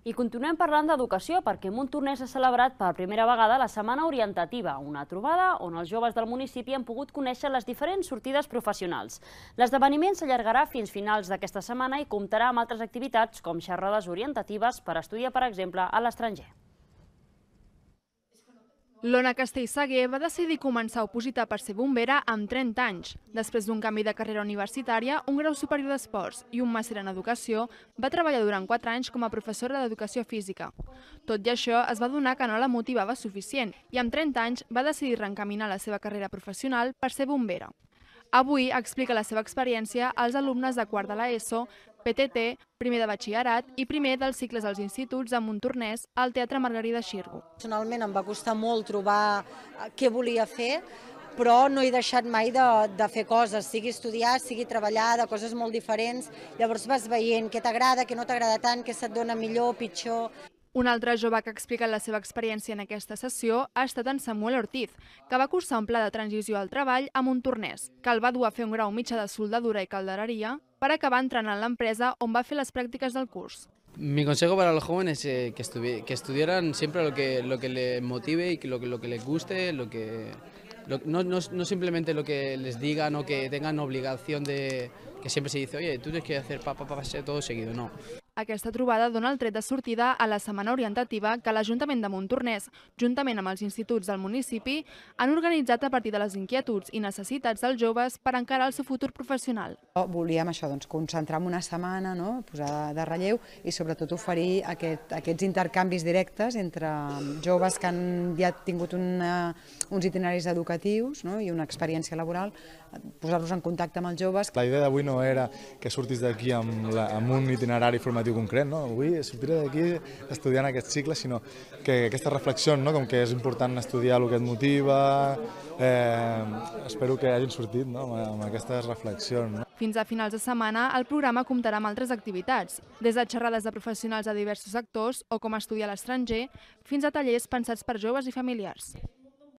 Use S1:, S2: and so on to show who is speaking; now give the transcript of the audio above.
S1: I continuem parlant d'educació perquè Montornès ha celebrat per primera vegada la Setmana Orientativa, una trobada on els joves del municipi han pogut conèixer les diferents sortides professionals. L'esdeveniment s'allargarà fins finals d'aquesta setmana i comptarà amb altres activitats com xerrades orientatives per estudiar, per exemple, a l'estranger.
S2: L'Ona Castellsaguer va decidir començar a opositar per ser bombera amb 30 anys. Després d'un canvi de carrera universitària, un grau superior d'esports i un màster en educació, va treballar durant 4 anys com a professora d'educació física. Tot i això, es va donar que no la motivava suficient i amb 30 anys va decidir reencaminar la seva carrera professional per ser bombera. Avui explica la seva experiència als alumnes de quart de l'ESO, PTT, primer de batxillerat i primer dels cicles als instituts de Montornès al Teatre Margarida Xirgo.
S3: Personalment em va costar molt trobar eh, què volia fer, però no he deixat mai de, de fer coses, sigui estudiar, sigui treballar, de coses molt diferents. Llavors vas veient què t'agrada, què no t'agrada tant, què se't dona millor, pitjor.
S2: Un altre jove que ha explicat la seva experiència en aquesta sessió ha estat en Samuel Ortiz, que va cursar un pla de transició al treball a Montornès, que el va dur a fer un grau mitjà de soldadura i caldereria per acabar entrant en l'empresa on va fer les pràctiques del curs.
S4: Mi consejo para los jóvenes es que, estuvi que estudiaran siempre lo que, lo que les motive y lo, que, lo que les guste, lo que, lo, no, no, no simplemente lo que les digan o que tengan obligación de que siempre se dice, oye, tú tienes que hacer pa, pa, pa, todo seguido, no.
S2: Aquesta trobada dona el tret de sortida a la setmana orientativa que l'Ajuntament de Montornès, juntament amb els instituts del municipi, han organitzat a partir de les inquietuds i necessitats dels joves per encarar el seu futur professional.
S5: Volíem això, doncs, concentrar en una setmana, no? posar de relleu i sobretot oferir aquest, aquests intercanvis directes entre joves que han ja tingut una, uns itineraris educatius no? i una experiència laboral, posar-los en contacte amb els joves.
S6: La idea d'avui no era que surtis d'aquí amb, la, amb un itinerari formatiu objectiu concret, no? Avui sortiré d'aquí estudiant aquest cicle, sinó que aquesta reflexió, no? com que és important estudiar el que et motiva, eh, espero que hagin sortit no? amb, amb aquestes reflexions. No?
S2: Fins a finals de setmana, el programa comptarà amb altres activitats, des de xerrades de professionals a diversos sectors o com estudiar a l'estranger, fins a tallers pensats per joves i familiars.